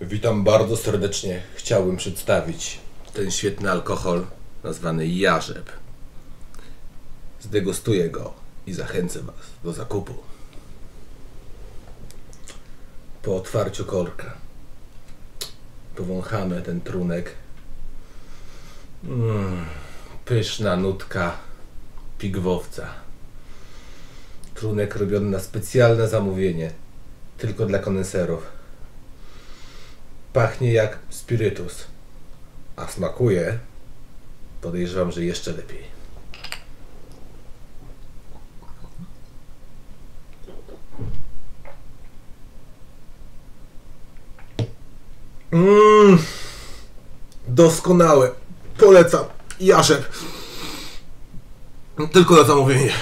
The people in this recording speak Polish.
Witam bardzo serdecznie. Chciałbym przedstawić ten świetny alkohol nazwany Jarzeb. Zdegustuję go i zachęcę Was do zakupu. Po otwarciu korka powąchamy ten trunek. Mm, pyszna nutka pigwowca. Trunek robiony na specjalne zamówienie, tylko dla koneserów. Pachnie jak spirytus, a smakuje, podejrzewam, że jeszcze lepiej. Mmm, doskonałe. Polecam. Jaszek. Tylko na zamówienie.